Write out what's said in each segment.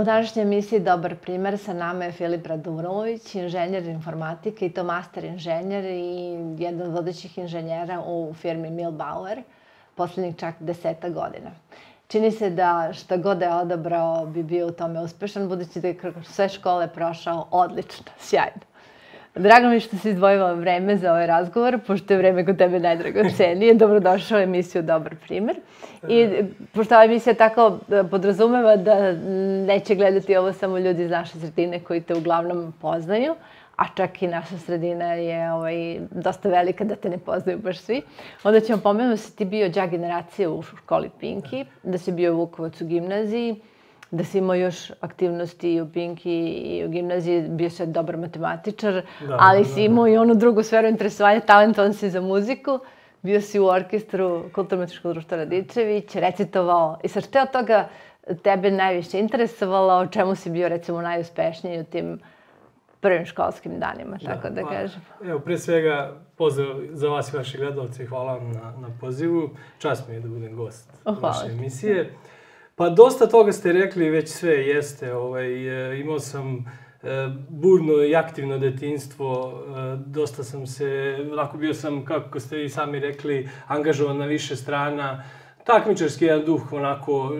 U današnjoj emisiji Dobar primer sa nama je Filip Radunović, inženjer informatike i to master inženjer i jedan od vodećih inženjera u firmi Milbauer, poslednjih čak deseta godina. Čini se da šta god da je odabrao bi bio u tome uspešan, budući da je sve škole prošao odlično, sjajno. Drago mi što si izdvojila vreme za ovaj razgovor, pošto je vreme kod tebe najdragocenije. Dobrodošao u emisiju Dobar primer. I pošto ova emisija tako e, podrazumeva da neće gledati ovo samo ljudi iz naše sredine koji te uglavnom poznaju, a čak i naša sredina je ovaj, dosta velika da te ne poznaju baš svi, onda ćemo pomenuti da si ti bio džak generacije u školi Pinki, da si bio Vukovac u gimnaziji, da si imao još aktivnosti i u Pinki i u gimnaziji, bio si dobar matematičar, da, ali da, si imao da. i onu drugu sferu interesovanja, talentovan si za muziku, bio si u orkestru Kulturno-metičkog društva Radičević, recitovao. I sa što od toga tebe najviše interesovalo, o čemu si bio recimo najuspešniji u tim prvim školskim danima, da, tako da, da kažem. Evo, pre svega, pozdrav za vas i vaše gledalce i hvala vam na, na pozivu. Čast mi je da budem gost oh, vaše emisije. Pa dosta toga ste rekli, već sve jeste. Ovaj, e, imao sam e, burno i aktivno detinstvo, e, dosta sam se, onako bio sam, kako ste i sami rekli, angažovan na više strana, takmičarski jedan duh, onako,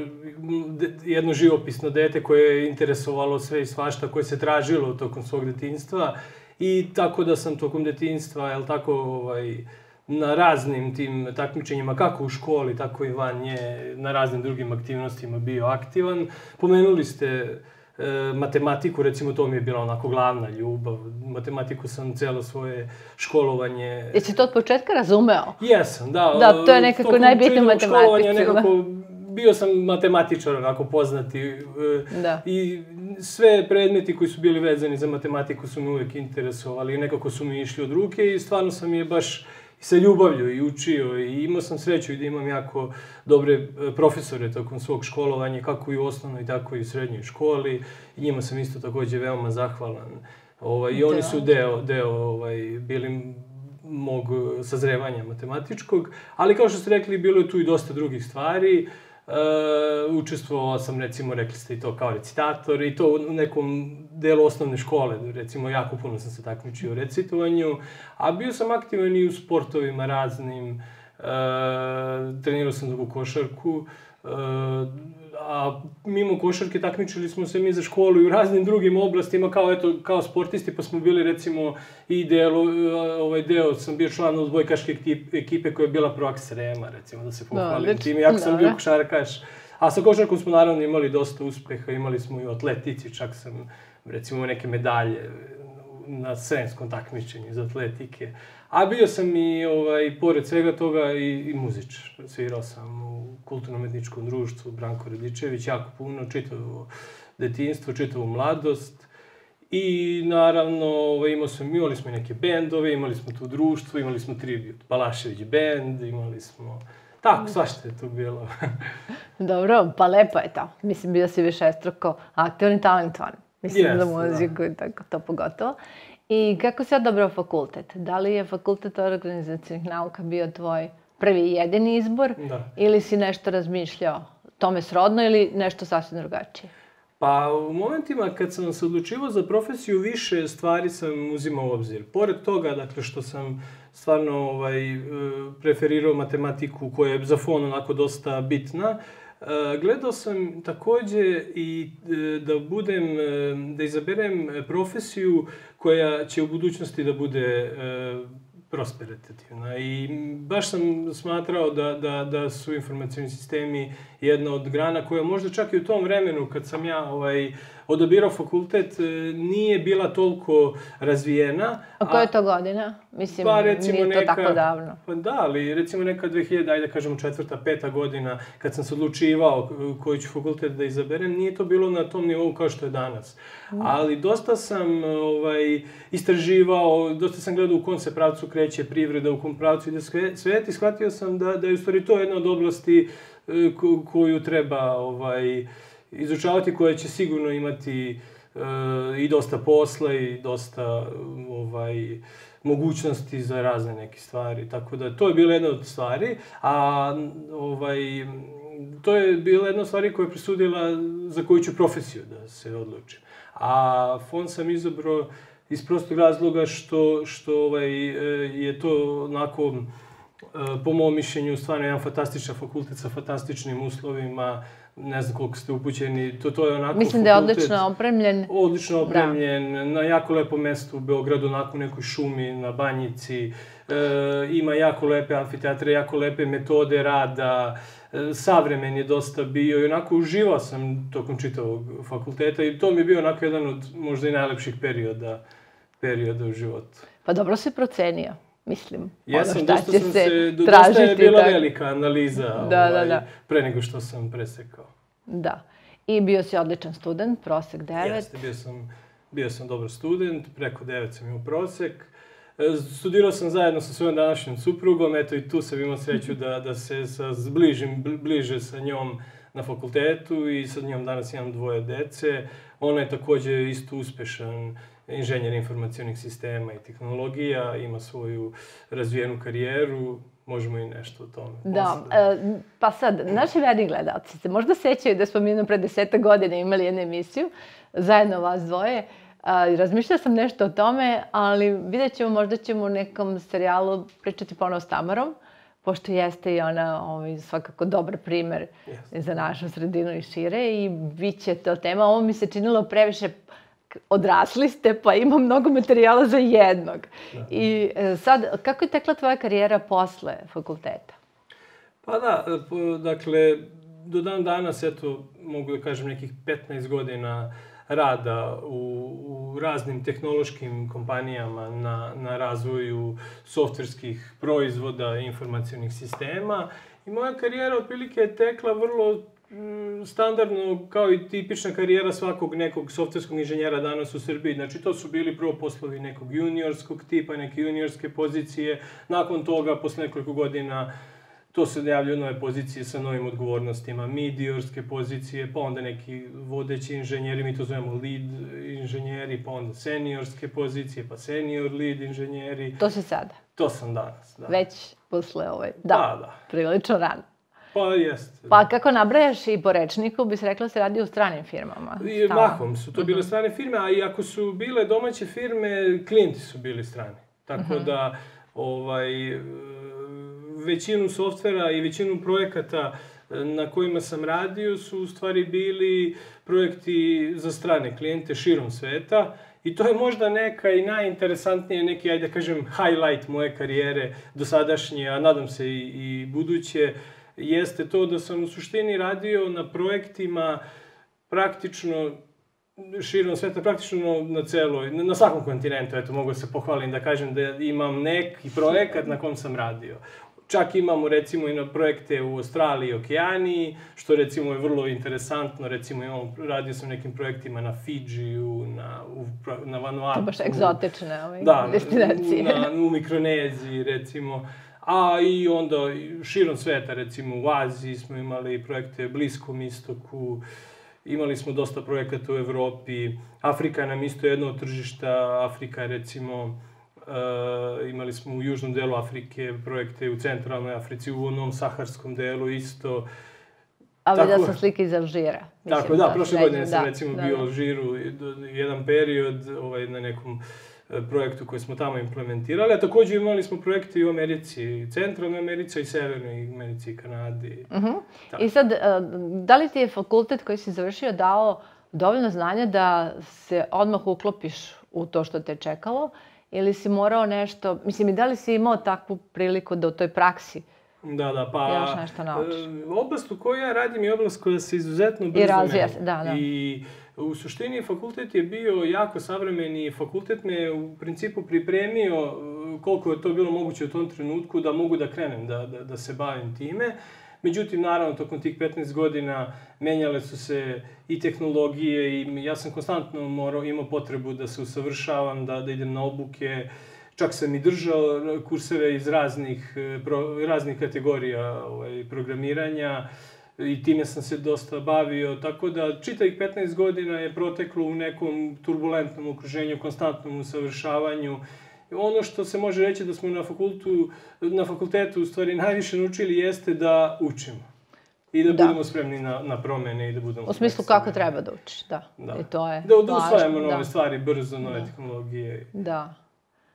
jedno živopisno dete koje je interesovalo sve i svašta, koje se tražilo tokom svog detinstva i tako da sam tokom detinstva, jel tako, ovaj, na raznim tim takmičenjima, kako u školi, tako i van nje, na raznim drugim aktivnostima bio aktivan. Pomenuli ste e, matematiku, recimo to mi je bila onako glavna ljubav. Matematiku sam celo svoje školovanje... Jesi to od početka razumeo? Jesam, da. Da, to je nekako najbitnije matematici. Da. Nekako, bio sam matematičar, onako poznati. E, da. I sve predmeti koji su bili vezani za matematiku su me uvek interesovali. Nekako su mi išli od ruke i stvarno sam je baš sa ljubavlju i učio i imao sam sreću i da imam jako dobre e, profesore tokom svog školovanja, kako i u osnovnoj, tako i u srednjoj školi. I njima sam isto takođe veoma zahvalan. Ovaj, I oni su deo, deo ovaj, bili mog sazrevanja matematičkog, ali kao što ste rekli, bilo je tu i dosta drugih stvari. Uh, Uh, učestvovao sam, recimo, rekli ste i to kao recitator i to u nekom delu osnovne škole, recimo, jako puno sam se takmičio u recitovanju, a bio sam aktivan i u sportovima raznim, uh, trenirao sam dugu košarku, uh, a mimo košarke takmičili smo se mi za školu i u raznim drugim oblastima kao eto kao sportisti pa smo bili recimo i deo ovaj deo sam bio član odbojkaške ekipe koja je bila pro Srema recimo da se pohvalim da, time jako sam bio košarkaš a sa košarkom smo naravno imali dosta uspeha imali smo i u atletici čak sam recimo neke medalje na sremskom takmičenju za atletike. A bio sam i, ovaj, pored svega toga, i, i muzičar. Svirao sam u kulturno-medničkom društvu Branko Radičević, jako puno, čitavo detinstvo, čitavu mladost. I naravno, ovaj, imao sam, imali smo i neke bendove, imali smo tu društvo, imali smo tribut Balašević bend, imali smo... Tako, svašta je tu bilo. Dobro, pa lepo je to. Mislim, bio si više struko aktivan i talentovan. Mislim yes, za muziku da. i tako, to pogotovo. I kako si odabrao fakultet? Da li je fakultet organizacijnih nauka bio tvoj prvi i jedini izbor? Da. Ili si nešto razmišljao tome srodno ili nešto sasvim drugačije? Pa u momentima kad sam se odlučivao za profesiju, više stvari sam uzimao u obzir. Pored toga, dakle, što sam stvarno ovaj, e, preferirao matematiku koja je za fon onako dosta bitna, E, gledao sam takođe i e, da budem, da izaberem profesiju koja će u budućnosti da bude prosperitativna. I baš sam smatrao da, da, da su informacijni sistemi jedna od grana koja možda čak i u tom vremenu kad sam ja ovaj, odabirao fakultet nije bila toliko razvijena. A koja je to godina? Mislim, pa, recimo, nije to neka, tako davno. Pa da, ali recimo neka 2000, ajde da kažemo četvrta, peta godina, kad sam se odlučivao koji ću fakultet da izaberem, nije to bilo na tom nivou kao što je danas. Mm. Ali dosta sam ovaj, istraživao, dosta sam gledao u kom se pravcu kreće privreda, u kom pravcu ide svet i shvatio sam da, da je u stvari to jedna od oblasti e, koju treba ovaj, izučavati, koja će sigurno imati uh, i dosta posla i dosta ovaj, mogućnosti za razne neke stvari. Tako da to je bila jedna od stvari. A ovaj, to je bila jedna stvar koja je presudila za koju ću profesiju da se odlučim. A fond sam izabrao iz prostog razloga što, što ovaj, je to onako, po mom mišljenju, stvarno jedan fantastičan fakultet sa fantastičnim uslovima, ne znam koliko ste upućeni, to, to je onako Mislim da je odlično opremljen. Odlično da. opremljen, da. na jako lepo mesto u Beogradu, onako u nekoj šumi, na banjici, e, ima jako lepe amfiteatre, jako lepe metode rada, e, savremen je dosta bio i onako uživao sam tokom čitavog fakulteta i to mi je bio onako jedan od možda i najlepših perioda, perioda u životu. Pa dobro si procenio mislim, Jesam, ono šta će se, tražiti. Dosta je bila tako. velika analiza da, da ovaj, da, da. pre nego što sam presekao. Da. I bio si odličan student, prosek 9. Jeste, bio sam, bio sam dobar student, preko 9 sam imao prosek. E, studirao sam zajedno sa svojom današnjom suprugom, eto i tu sam imao sreću da, da se sa, zbližim bliže sa njom na fakultetu i sa njom danas imam dvoje dece. Ona je takođe isto uspešan inženjer informacijonih sistema i tehnologija, ima svoju razvijenu karijeru, možemo i nešto o tome. Da, e, pa sad, naši verni gledalci se možda sećaju da smo mi jedno pre deseta godina imali jednu emisiju, zajedno vas dvoje, a, razmišljala sam nešto o tome, ali vidjet ćemo, možda ćemo u nekom serijalu pričati ponovo s Tamarom, pošto jeste i ona ovaj, svakako dobar primer yes. za našu sredinu i šire i bit će to tema. Ovo mi se činilo previše odrasli ste, pa ima mnogo materijala za jednog. Da. I e, sad, kako je tekla tvoja karijera posle fakulteta? Pa da, e, dakle, do dan danas, eto, mogu da kažem nekih 15 godina rada u, u raznim tehnološkim kompanijama na, na razvoju softverskih proizvoda i informacijonih sistema. I moja karijera otprilike je tekla vrlo standardno, kao i tipična karijera svakog nekog softverskog inženjera danas u Srbiji. Znači, to su bili prvo poslovi nekog juniorskog tipa, neke juniorske pozicije. Nakon toga, posle nekoliko godina, to se javljaju nove pozicije sa novim odgovornostima, midiorske pozicije, pa onda neki vodeći inženjeri, mi to zovemo lead inženjeri, pa onda seniorske pozicije, pa senior lead inženjeri. To se sada? To sam danas, da. Već posle ovaj, da, da, da. prilično rano. Pa jeste. Pa kako nabrajaš i po rečniku, bi se rekla da se radi u stranim firmama. I mahom su to bile mhm. strane firme, a i ako su bile domaće firme, klijenti su bili strani. Tako uh mhm. -huh. da, ovaj, većinu softvera i većinu projekata na kojima sam radio su u stvari bili projekti za strane klijente širom sveta. I to je možda neka i najinteresantnije, neki, ajde da kažem, highlight moje karijere dosadašnje, a nadam se i, i buduće. Uh, jeste to da sam u suštini radio na projektima praktično širom sveta, praktično na celoj, na svakom kontinentu, eto, mogu se pohvalim da kažem da imam neki projekat na kom sam radio. Čak imamo recimo i na projekte u Australiji i Okeaniji, što recimo je vrlo interesantno, recimo imamo, radio sam nekim projektima na Fidžiju, na, u, na Vanuatu. To baš egzotične ove da, destinacije. Da, u Mikroneziji recimo a i onda širom sveta, recimo u Aziji smo imali projekte Bliskom istoku, imali smo dosta projekata u Evropi, Afrika je nam isto jedno od tržišta, Afrika je recimo, Uh, imali smo u južnom delu Afrike projekte u centralnoj Africi, u onom saharskom delu isto. A videla sam slike iz Alžira. Mislim, tako, da, da prošle godine sam da, recimo da, bio u Alžiru jedan period ovaj, na nekom projektu koji smo tamo implementirali, a takođe imali smo projekte i u Americi, centralnoj Americi i severnoj Americi i Kanadi. Uh mhm. -huh. I sad, e, da li ti je fakultet koji si završio dao dovoljno znanja da se odmah uklopiš u to što te čekalo, ili si morao nešto, mislim, i da li si imao takvu priliku da u toj praksi Da, da, pa... Još nešto naučiš. E, oblast u kojoj ja radim je oblast koja se izuzetno brzo I razvija se, da, da. I U suštini fakultet je bio jako savremeni, fakultet me u principu pripremio uh, koliko je to bilo moguće u tom trenutku da mogu da krenem da, da, da se bavim time. Međutim, naravno, tokom tih 15 godina menjale su se i tehnologije i ja sam konstantno morao, imao potrebu da se usavršavam, da, da idem na obuke. Čak sam i držao kurseve iz raznih, uh, pro, raznih kategorija ovaj, programiranja i time sam se dosta bavio, tako da čitavih 15 godina je proteklo u nekom turbulentnom okruženju, konstantnom usavršavanju. Ono što se može reći da smo na, fakultu, na fakultetu u stvari najviše naučili jeste da učimo. I da, da, budemo spremni na, na promene i da budemo... U smislu kako treba da učiš, da. da. I to je Da, da usvajamo nove da. stvari brzo, nove da. tehnologije. Da.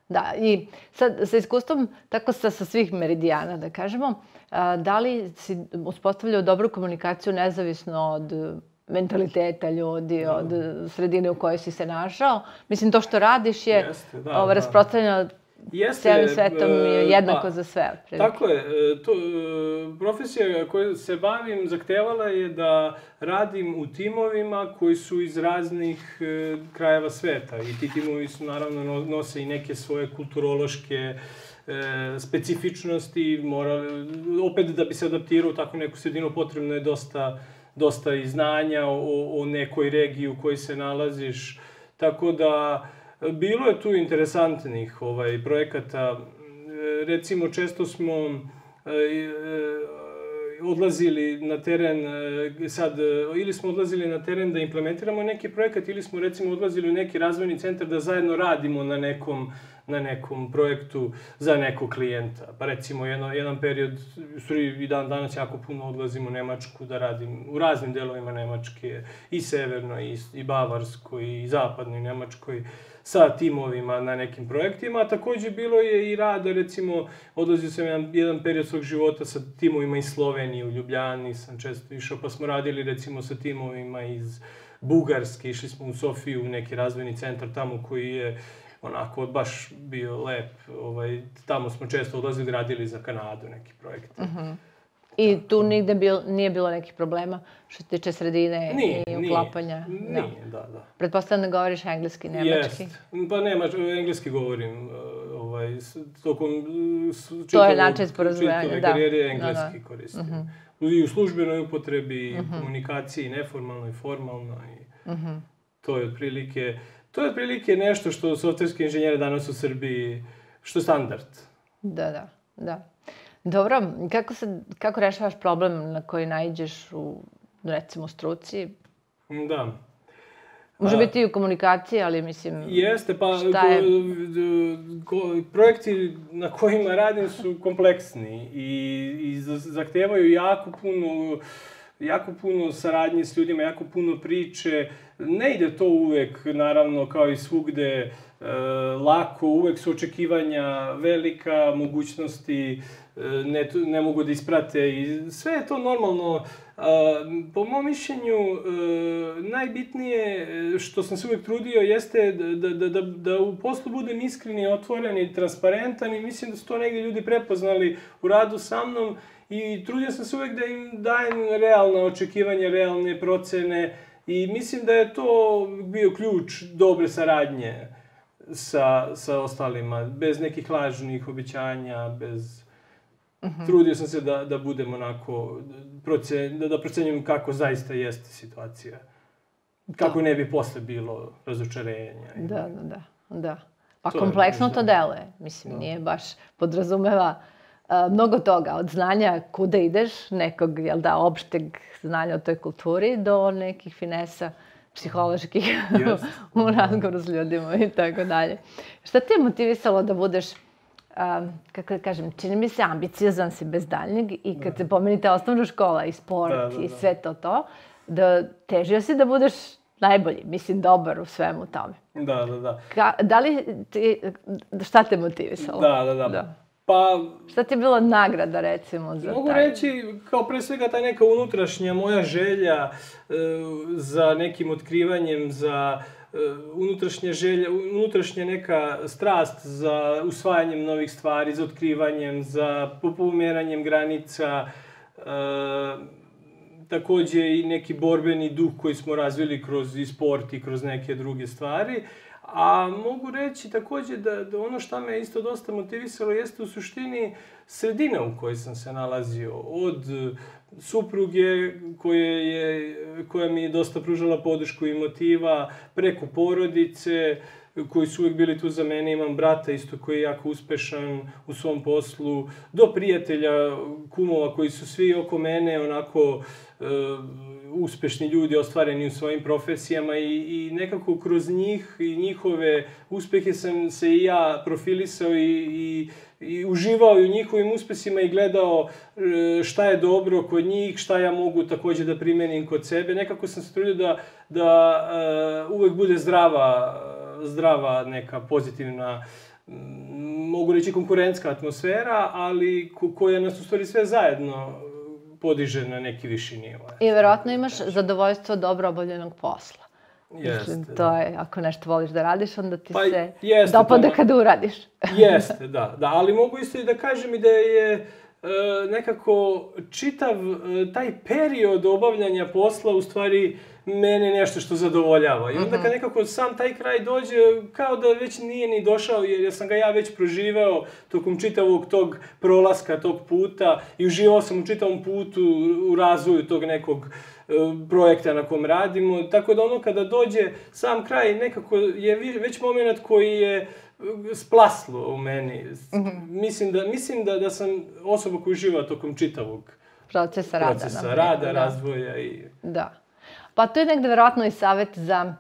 Da, i sad sa iskustvom, tako sa, sa svih meridijana, da kažemo, a, da li si uspostavljao dobru komunikaciju nezavisno od mentaliteta ljudi, od sredine u kojoj si se našao? Mislim, to što radiš je Jeste, da, ovo, da. rasprostranjeno Jeste, cijelim svetom je e, jednako pa, za sve. Prilike. Tako je. E, to, e, profesija koju se bavim zahtevala je da radim u timovima koji su iz raznih krajeva sveta. I ti timovi su naravno nose i neke svoje kulturološke specifičnosti. Mora, opet da bi se adaptirao u takvu neku sredinu potrebno je dosta, dosta i znanja o, o nekoj regiji u kojoj se nalaziš. Tako da Bilo je tu interesantnih ovaj, projekata. Recimo, često smo e, e, odlazili na teren, e, sad, ili smo odlazili na teren da implementiramo neki projekat, ili smo recimo odlazili u neki razvojni centar da zajedno radimo na nekom, na nekom projektu za nekog klijenta. Pa recimo jedno, jedan period, i dan danas jako puno odlazimo u Nemačku da radim u raznim delovima Nemačke, i severno, i, i Bavarskoj, i zapadnoj Nemačkoj sa timovima na nekim projektima, a takođe bilo je i rada, recimo, odlazio sam jedan, jedan period svog života sa timovima iz Slovenije, u Ljubljani sam često išao, pa smo radili recimo sa timovima iz Bugarske, išli smo u Sofiju, u neki razvojni centar tamo koji je onako baš bio lep, ovaj, tamo smo često odlazili, radili za Kanadu neki projekte. Uh mhm. -huh. I tu nigde bil, nije bilo nekih problema što se tiče sredine nije, i uklapanja? Nije, nije, da, da. Pretpostavljam da govoriš engleski, nemački? Jest. Pa nemač, engleski govorim. Ovaj, tokom čitavog, to je način sporazumevanja, da. karijere engleski da, da. koristim. Uh mhm. -huh. I u službenoj upotrebi, uh mhm. -huh. komunikaciji, neformalno i formalno. I uh. -huh. To je otprilike... To je otprilike nešto što softverski inženjere danas u Srbiji, što je standard. Da, da, da. Dobro, kako, se, kako rešavaš problem na koji najđeš u, recimo, struci? Da. Može biti i u komunikaciji, ali mislim... Jeste, pa šta je... projekti na kojima radim su kompleksni i, i zahtevaju jako puno jako puno saradnje s ljudima, jako puno priče. Ne ide to uvek, naravno, kao i svugde, e, lako, uvek su očekivanja velika, mogućnosti ne, ne mogu da isprate i sve je to normalno. Po mom mišljenju, e, najbitnije što sam se uvek trudio jeste da, da, da, da u poslu budem iskren i otvoren i transparentan i mislim da su to negde ljudi prepoznali u radu sa mnom i trudio sam se uvek da im dajem realne očekivanja, realne procene i mislim da je to bio ključ dobre saradnje sa, sa ostalima, bez nekih lažnih obećanja, bez -hmm. Trudio sam se da, da budem onako, procen, da, da procenjujem kako zaista jeste situacija. Kako da. ne bi posle bilo razočarenja. Da, da, da. da. Pa to kompleksno je, to deluje. Mislim, da. nije baš podrazumeva mnogo toga. Od znanja kuda ideš, nekog, jel da, opšteg znanja o toj kulturi, do nekih finesa psiholoških u razgovoru s ljudima i tako dalje. Šta te je motivisalo da budeš um, kako da kažem, čini mi se ambiciozan si bez daljnjeg i kad da. se pomenite osnovna škola i sport da, da, da. i sve to to, da težio si da budeš najbolji, mislim, dobar u svemu tome. Da, da, da. Ka, da li ti, šta te motivisalo? Da, da, da. da. Pa... Šta ti je bila nagrada, recimo, za Mogu taj... reći, kao pre svega, ta neka unutrašnja moja želja e, za nekim otkrivanjem, za E, unutrašnja želja, unutrašnja neka strast za usvajanjem novih stvari, za otkrivanjem, za pomeranjem granica, e, takođe i neki borbeni duh koji smo razvili kroz i sport i kroz neke druge stvari. A mogu reći takođe da, da ono što me isto dosta motivisalo jeste u suštini sredina u kojoj sam se nalazio. Od supruge koje je, koja mi je dosta pružala podršku i motiva, preko porodice, koji su uvek bili tu za mene, imam brata isto koji je jako uspešan u svom poslu, do prijatelja, kumova koji su svi oko mene onako uh, uspešni ljudi ostvareni u svojim profesijama i, i nekako kroz njih i njihove uspehe sam se i ja profilisao i, i, i uživao u njihovim uspesima i gledao e, šta je dobro kod njih, šta ja mogu takođe da primenim kod sebe. Nekako sam se trudio da, da uh, uvek bude zdrava, zdrava neka pozitivna mogu reći konkurentska atmosfera, ali koja nas u stvari sve zajedno podiže na neki viši nivo. I verovatno imaš zadovoljstvo dobro obavljenog posla. Jeste, Mislim, to da. je, ako nešto voliš da radiš, onda ti pa, se jeste, dopada pa, kada uradiš. jeste, da, da, ali mogu isto i da kažem i da je e, nekako čitav e, taj period obavljanja posla u stvari mene nešto što zadovoljava. I onda kad mhm. nekako sam taj kraj dođe, kao da već nije ni došao, jer sam ga ja već proživeo tokom čitavog tog prolaska, tog puta i uživao sam u čitavom putu, u razvoju tog nekog e, projekta na kom radimo. Tako da ono kada dođe sam kraj, nekako je već moment koji je e, splaslo u meni. Mm -hmm. Mislim, da, mislim da, da sam osoba koja uživa tokom čitavog procesa rada. Procesa rada, da. razvoja i... Da. Pa to je negde verovatno i savet za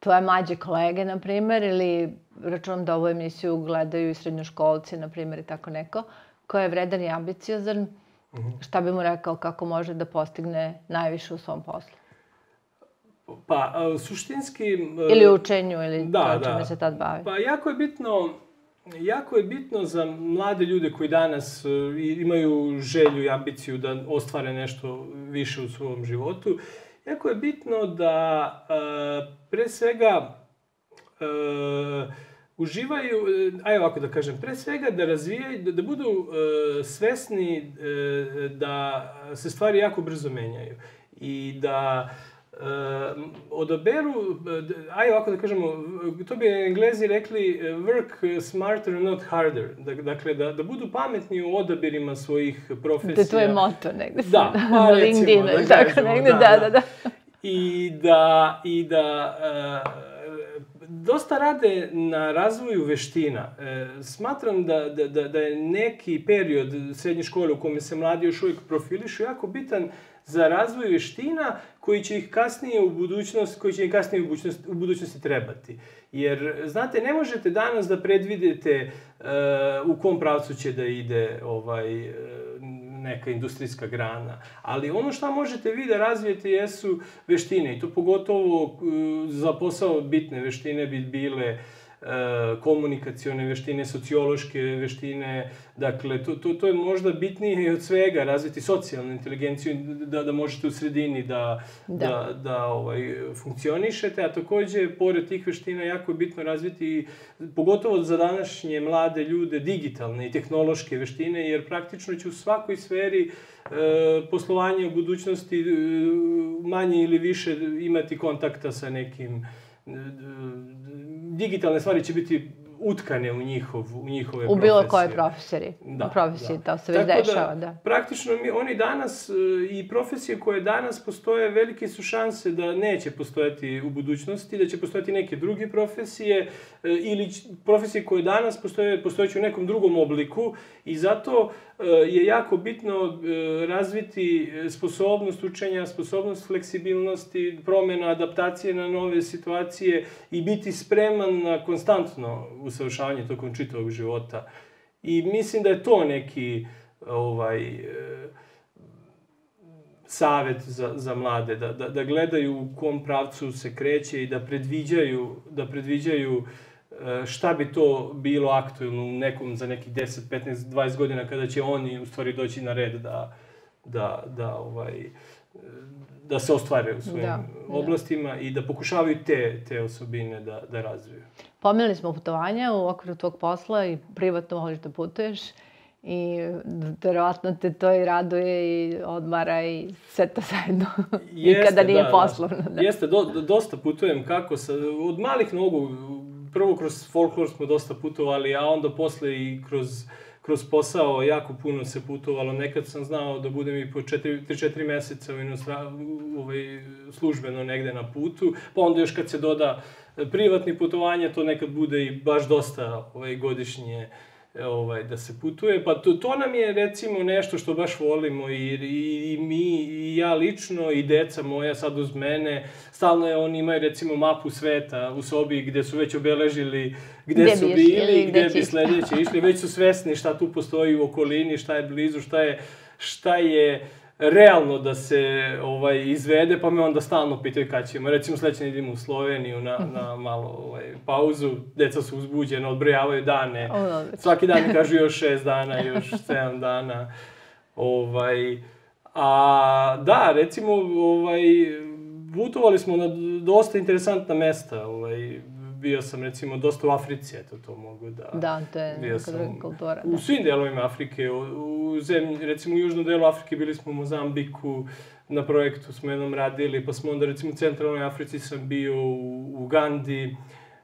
tvoje mlađe kolege, na primer, ili računam da ovu emisiju gledaju i srednjoškolci, na primer, i tako neko, ko je vredan i ambiciozan, mm -hmm. šta bi mu rekao kako može da postigne najviše u svom poslu? Pa, suštinski... Ili u učenju, ili da, čime da. se tad bavi. Pa, jako je bitno jako je bitno za mlade ljude koji danas e, imaju želju i ambiciju da ostvare nešto više u svom životu, jako je bitno da uh, pre svega uh, uživaju, ajde ovako da kažem, pre svega da razvijaju, da, da budu uh, svesni uh, da se stvari jako brzo menjaju i da uh, odaberu, ajde ovako da kažemo, to bi englezi rekli work smarter, not harder. Dakle, da, da budu pametni u odabirima svojih profesija. To je moto negde. Da, pa recimo, LinkedIn, da tako negde, da, da, da. da. I da, i da uh, dosta rade na razvoju veština. E, smatram da, da, da, da je neki period srednje škole u kome se mladi još uvijek profilišu jako bitan za razvoj veština koji će ih kasnije u budućnost, koji će ih kasnije u budućnosti, u budućnosti trebati. Jer, znate, ne možete danas da predvidite uh, u kom pravcu će da ide ovaj, uh, neka industrijska grana. Ali ono što možete vi da razvijete jesu veštine i to pogotovo uh, za posao bitne veštine bi bile uh, E, komunikacione veštine, sociološke veštine, dakle, to, to, to je možda bitnije od svega, razviti socijalnu inteligenciju, da, da možete u sredini da, da. da, da ovaj, funkcionišete, a takođe, pored tih veština, jako je bitno razviti, pogotovo za današnje mlade ljude, digitalne i tehnološke veštine, jer praktično će u svakoj sferi e, poslovanja u budućnosti e, manje ili više imati kontakta sa nekim digitalne stvari će biti utkane u, njihov, u njihove profesije. U bilo koje profesori. Da, profesiji, da. to se već Tako da, dešava, da. da. Praktično mi, oni danas e, i profesije koje danas postoje, velike su šanse da neće postojati u budućnosti, da će postojati neke druge profesije e, ili profesije koje danas postoje, postojeće u nekom drugom obliku i zato e, je jako bitno razviti sposobnost učenja, sposobnost fleksibilnosti, promena, adaptacije na nove situacije i biti spreman na konstantno usavršavanje tokom čitavog života. I mislim da je to neki ovaj, e, savet za, za mlade, da, da, da gledaju u kom pravcu se kreće i da predviđaju, da predviđaju e, šta bi to bilo aktuelno u nekom za nekih 10, 15, 20 godina kada će oni u stvari doći na red da, da, da ovaj, da se ostvare u svojim da, da. oblastima da. i da pokušavaju te, te osobine da, da razviju. Pomenuli smo putovanja u okviru tvog posla i privatno voliš da putuješ i verovatno te to i raduje i odmara i sve to zajedno. Jeste, Nikada nije da, da. poslovno. Da. Jeste, do, dosta putujem kako sa, od malih nogu, prvo kroz folklor smo dosta putovali, a onda posle i kroz kroz posao jako puno se putovalo. Nekad sam znao da budem i po 3-4 meseca u inostra, ovaj, službeno negde na putu, pa onda još kad se doda privatni putovanja, to nekad bude i baš dosta ovaj, godišnje ovaj, da se putuje. Pa to, to nam je recimo nešto što baš volimo i, i, i mi, i ja lično, i deca moja sad uz mene. Stalno je, oni imaju recimo mapu sveta u sobi gde su već obeležili gde, gde su bili, gde, gde bi sledeće išli. Već su svesni šta tu postoji u okolini, šta je blizu, šta je, šta je realno da se ovaj izvede, pa me onda stalno pitaju kad ćemo. Recimo sledeće idemo u Sloveniju na, na malo ovaj, pauzu, deca su uzbuđena, odbrojavaju dane. Svaki dan mi kažu još šest dana, još sedam dana. Ovaj, a da, recimo, ovaj, putovali smo na dosta interesantna mesta. Ovaj, bio sam recimo dosta u Africi, eto to mogu da... Da, to je bio sam kultura. Da. U svim delovima Afrike, u, u zemlji, recimo u južnom delu Afrike bili smo u Mozambiku, na projektu smo jednom radili, pa smo onda recimo u centralnoj Africi sam bio u Ugandi,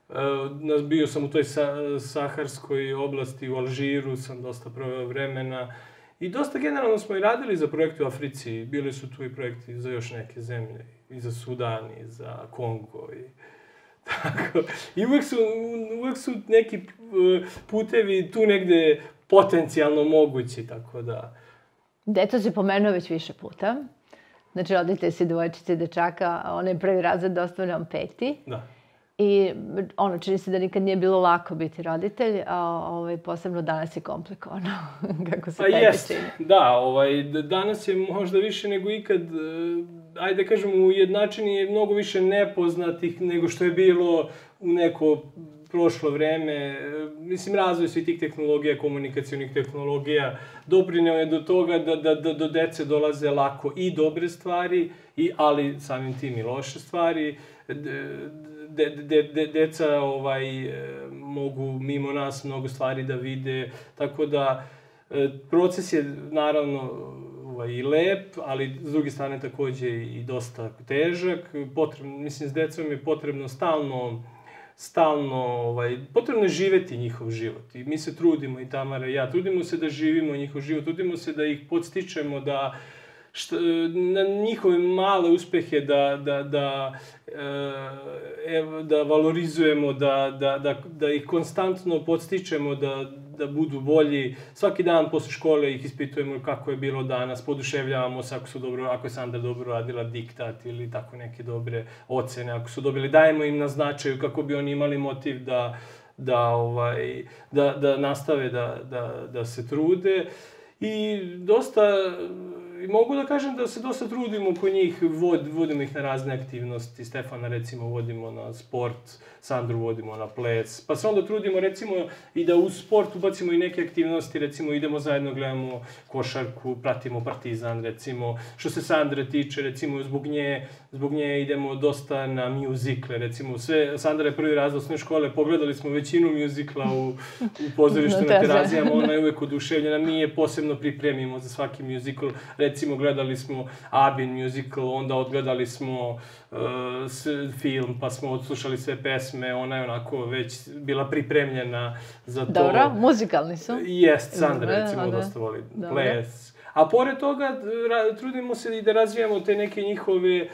Uh, bio sam u toj sa, saharskoj oblasti, u Alžiru sam dosta proveo vremena. I dosta generalno smo i radili za projekte u Africi. Bili su tu i projekti za još neke zemlje. I za Sudan, i za Kongo. I, Tako. I uvek su, uvek su neki e, putevi tu negde potencijalno mogući, tako da... Deca se pomenuo već više puta. Znači, rodite se dvojčice i dečaka, onaj prvi razred ostavljam peti. Da. I ono, čini se da nikad nije bilo lako biti roditelj, a ovaj, posebno danas je komplikovano, kako se pa tebi jest. čini. Da, ovaj, danas je možda više nego ikad, e, ajde da kažem, ujednačeni je mnogo više nepoznatih nego što je bilo u neko prošlo vreme, mislim, razvoj svih tih tehnologija, komunikacijonih tehnologija, doprineo je do toga da, da, da do dece dolaze lako i dobre stvari, i, ali samim tim i loše stvari. De, de, de, deca ovaj, mogu mimo nas mnogo stvari da vide, tako da e, proces je naravno ovaj, i lep, ali s druge strane takođe i dosta težak. Potrebno, mislim, s decom je potrebno stalno stalno, ovaj, potrebno je živeti njihov život. I mi se trudimo, i Tamara i ja, trudimo se da živimo njihov život, trudimo se da ih podstičemo, da šta, na njihove male uspehe da, da, da, e, da valorizujemo, da, da, da, da ih konstantno podstičemo, da, da budu bolji. Svaki dan posle škole ih ispitujemo kako je bilo danas, poduševljavamo se ako su dobro, ako je Sandra dobro radila diktat ili tako neke dobre ocene, ako su dobili, dajemo im na značaju kako bi oni imali motiv da, da, ovaj, da, da nastave da, da, da se trude. I dosta i mogu da kažem da se dosta trudimo po njih, vod, vodimo ih na razne aktivnosti. Stefana recimo vodimo na sport, Sandru vodimo na ples. Pa se onda trudimo recimo i da u sport ubacimo i neke aktivnosti, recimo idemo zajedno, gledamo košarku, pratimo Partizan recimo. Što se Sandre tiče, recimo zbog nje, zbog nje idemo dosta na mjuzikle, recimo sve, Sandra je prvi razred osnovne škole, pogledali smo većinu mjuzikla u, u pozorištu na terazijama, ona je uvek oduševljena, mi je posebno pripremimo za svaki mjuzikl, recimo gledali smo Abin musical, onda odgledali smo uh, film, pa smo odslušali sve pesme, ona je onako već bila pripremljena za to. Dobro, muzikalni su. Jest, Sandra recimo da. dosta voli ples. A pored toga, ra, trudimo se i da razvijamo te neke njihove e,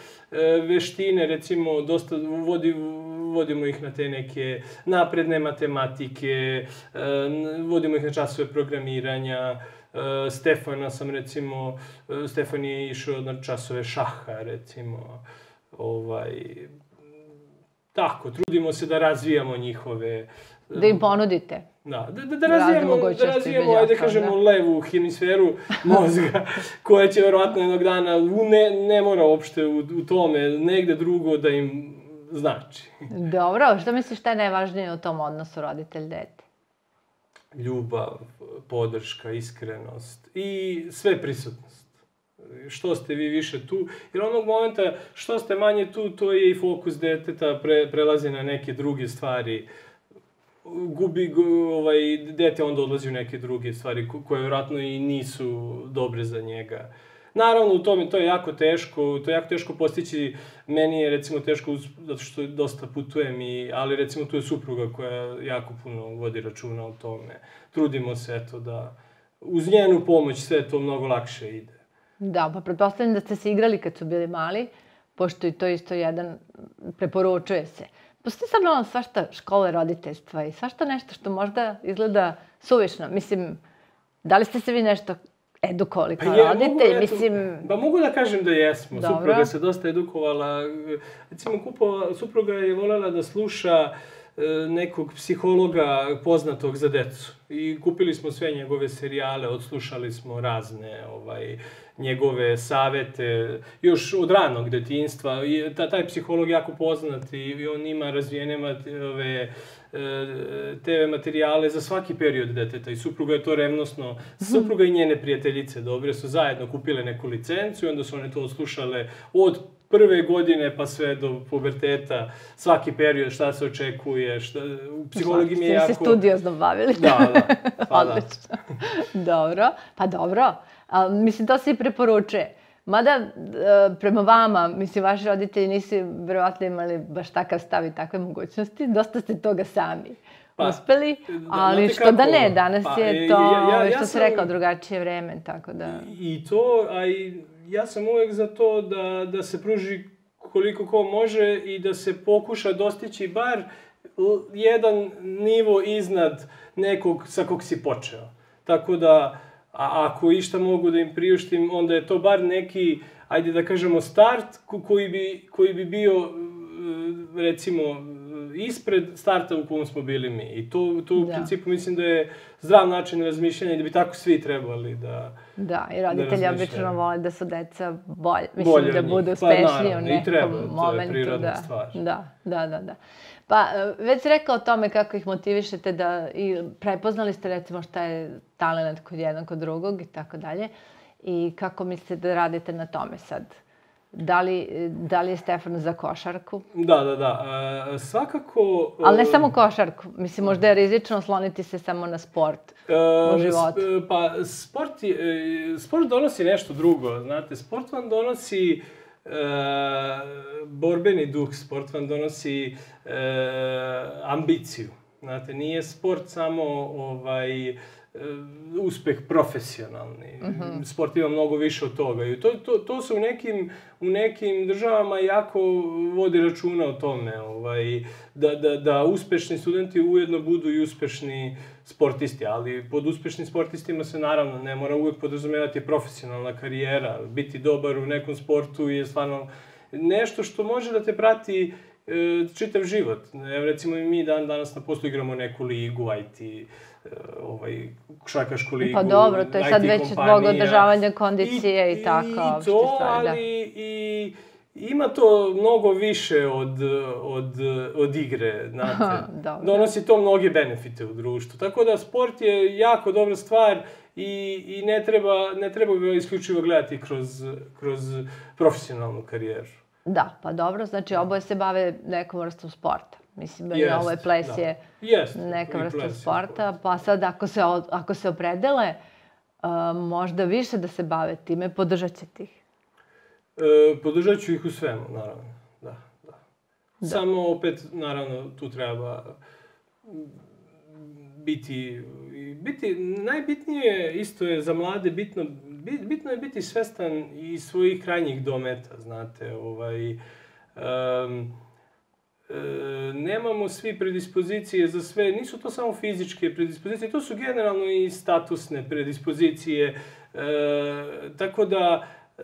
veštine, recimo, dosta vodi, vodimo ih na te neke napredne matematike, e, vodimo ih na časove programiranja, Uh, Stefana sam recimo, uh, Stefan je išao na časove šaha recimo, ovaj, tako, trudimo se da razvijamo njihove... Da im ponudite. Da, da, da, da razvijamo, da razvijamo, ajde da kažemo, da. levu hemisferu mozga, koja će verovatno jednog dana, ne, ne mora uopšte u, u tome, negde drugo da im znači. Dobro, što misliš šta je najvažnije u tom odnosu roditelj-dete? Ljubav, podrška, iskrenost i sve prisutnost. Što ste vi više tu, jer onog momenta što ste manje tu, to je i fokus deteta, pre, prelazi na neke druge stvari, gubi, ovaj, dete onda odlazi u neke druge stvari koje vjerojatno i nisu dobre za njega. Uh, Naravno, u tome to je jako teško, to je jako teško postići. Meni je recimo teško zato što dosta putujem, i, ali recimo tu je supruga koja jako puno vodi računa o tome. Trudimo se eto da uz njenu pomoć sve to mnogo lakše ide. Da, pa pretpostavljam da ste se igrali kad su bili mali, pošto i to isto jedan preporučuje se. postoji sad ono svašta škole roditeljstva i svašta nešto što možda izgleda suvišno. Mislim, da li ste se vi nešto edukovali kao pa je, roditelj, mogu, mislim... Ba mogu da kažem da jesmo. Dobro. Supruga se dosta edukovala. Recimo, kupova, supruga je volela da sluša e, nekog psihologa poznatog za decu. I kupili smo sve njegove serijale, odslušali smo razne ovaj, njegove savete, još od ranog detinstva. I, ta, taj psiholog jako poznat i, i on ima razvijene ove, TV materijale za svaki period deteta i supruga je to revnosno, supruga i njene prijateljice dobre su zajedno kupile neku licencu i onda su one to odslušale od prve godine pa sve do puberteta, svaki period, šta se očekuje, šta, u psihologiji mi je jako... Ste se studiozno bavili. Da, da. Pa da. Odlično. dobro, pa dobro. A, mislim, to se i preporučuje. Mada, e, prema vama, mislim, vaši roditelji nisu verovatno imali baš takav stav i takve mogućnosti. Dosta ste toga sami pa, uspeli, da, ali što kako, da ne, danas pa, je to, ja, ja, ja što se rekao, drugačije vreme, tako da... I to, a i ja sam uvek za to da, da se pruži koliko ko može i da se pokuša dostići bar jedan nivo iznad nekog sa kog si počeo. Tako da, a ako išta mogu da im priuštim, onda je to bar neki, ajde da kažemo, start koji bi, koji bi bio, e, recimo, ispred starta u kom smo bili mi. I to, to u da. principu mislim da je zdrav način razmišljanja i da bi tako svi trebali da Da, i roditelji da obično vole da su deca bolje, mislim bolje da budu uspešniji pa, naravno, u nekom treba, momentu. To je prirodna da, stvar. Da, da, da, da. Pa, e, već si rekao o tome kako ih motivišete da, i prepoznali ste recimo šta je talent kod jednog, kod drugog i tako dalje. I kako mislite da radite na tome sad? Da li, da li je Stefan za košarku? Da, da, da. E, svakako... Ali ne samo košarku. Mislim, možda je rizično osloniti se samo na sport e, u životu. E, pa, sport, je, e, sport donosi nešto drugo. Znate, sport vam donosi e, borbeni duh, sport vam donosi e, ambiciju. Znate, nije sport samo ovaj, uspeh profesionalni. Uh mhm. -huh. Sport ima mnogo više od toga. I to, to, to se u nekim, u nekim državama jako vodi računa o tome. Ovaj, da, da, da uspešni studenti ujedno budu i uspešni sportisti. Ali pod uspešnim sportistima se naravno ne mora uvek podrazumevati profesionalna karijera. Biti dobar u nekom sportu je stvarno nešto što može da te prati e, čitav život. Evo, recimo i mi dan danas na postu igramo neku ligu, IT, E, ovaj, šakašku ligu, Pa dobro, to je sad već zbog održavanja kondicije i, i tako. I to, stvari, da. ali i ima to mnogo više od, od, od igre, znate. Donosi to mnoge benefite u društvu. Tako da sport je jako dobra stvar i, i ne, treba, ne treba ga isključivo gledati kroz, kroz profesionalnu karijeru. Da, pa dobro, znači oboje se bave nekom vrstom sporta. Mislim, jest, ovaj ples da. je jest, neka vrsta sporta, pa sad ako se, ako se opredele, uh, možda više da se bave time, podržat ćete ih. E, podržat ću ih u svemu, naravno. Da, da. da. Samo opet, naravno, tu treba biti, biti, najbitnije isto je za mlade bitno, bitno je biti svestan i svojih krajnjih dometa, znate, ovaj, um, e, nemamo svi predispozicije za sve, nisu to samo fizičke predispozicije, to su generalno i statusne predispozicije, e, tako da e,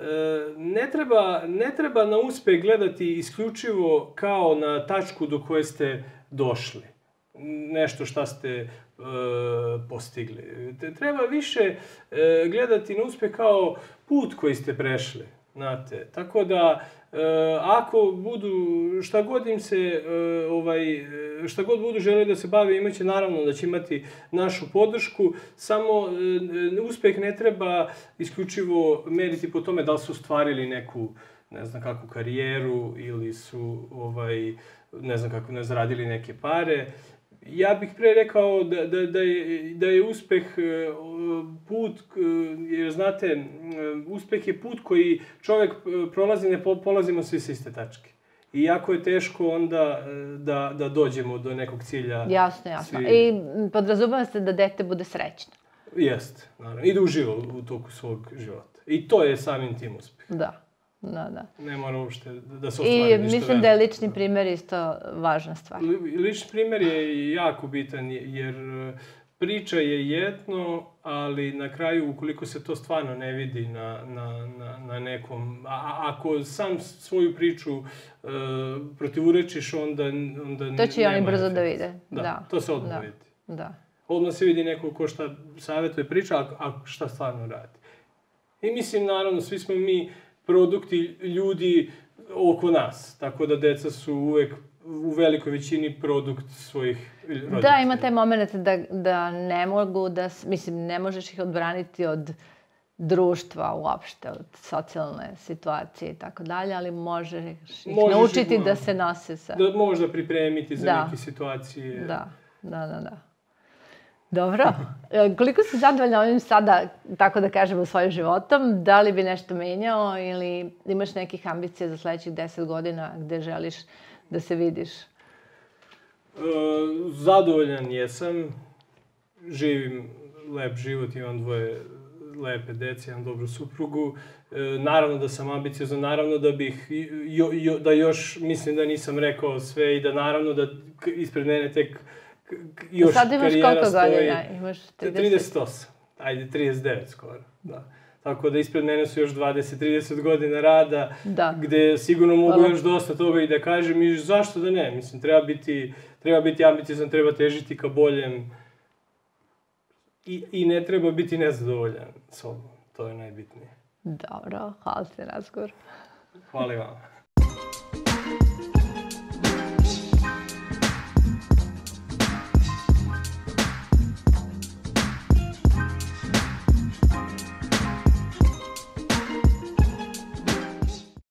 ne treba, ne treba na uspeh gledati isključivo kao na tačku do koje ste došli. Nešto šta ste e, postigli. Treba više e, gledati na uspeh kao put koji ste prešli. Znate, tako da E, ako budu, šta god im se, e, ovaj, e, šta god budu žele da se bave, imaće naravno da će imati našu podršku, samo uspeh ne treba isključivo meriti po tome da li su stvarili neku, ne znam kakvu karijeru ili su, ovaj, ne znam kako, ne zaradili neke pare. Ja bih pre rekao da, da, da, je, da je uspeh e, put, e, jer znate, e, uspeh je put koji čovek prolazi, ne polazimo svi sa iste tačke. I jako je teško onda da, da dođemo do nekog cilja. Jasno, jasno. Svi... I podrazumeva se da dete bude srećno. Jeste, naravno. I da uživa u toku svog života. I to je samim tim uspeh. Da, Da, da. Ne mora uopšte da se ostvari I mislim da je lični primjer isto važna stvar. Lični primjer je jako bitan jer priča je jedno, ali na kraju ukoliko se to stvarno ne vidi na, na, na, na nekom, a, ako sam svoju priču uh, protivurečiš, onda, onda To će i oni brzo da vide. Da, da, to se odmah da. vidi. Da. Odmah se vidi neko ko šta savjetuje priča, a, a šta stvarno radi. I mislim, naravno, svi smo mi produkti ljudi oko nas, tako da deca su uvek u velikoj većini produkt svojih roditelja. Da, ima taj moment da, da ne mogu da, mislim, ne možeš ih odbraniti od društva uopšte, od socijalne situacije i tako dalje, ali možeš ih možeš naučiti ih, da se nose sa... Da možda pripremiti za da. neke situacije. Da, da, da, da. Dobro. E, koliko si zadovoljna ovim sada, tako da kažemo, svojim životom? Da li bi nešto menjao ili imaš nekih ambicija za sledećih deset godina gde želiš da se vidiš? E, zadovoljan jesam. Živim lep život, imam dvoje lepe dece, imam dobru suprugu. E, naravno da sam ambiciozan, naravno da bih, jo, jo, da još mislim da nisam rekao sve i da naravno da ispred mene tek još Sad imaš koliko godina? Imaš 30? 38. Ajde, 39 skoro. Da. Tako da ispred mene su još 20-30 godina rada, da. gde sigurno mogu Hvala. još dosta toga i da kažem i zašto da ne. Mislim, treba biti, treba biti ambiciozan, treba težiti ka boljem i, i ne treba biti nezadovoljan sobom. To je najbitnije. Dobro, hvala ti na razgovor. Hvala vam.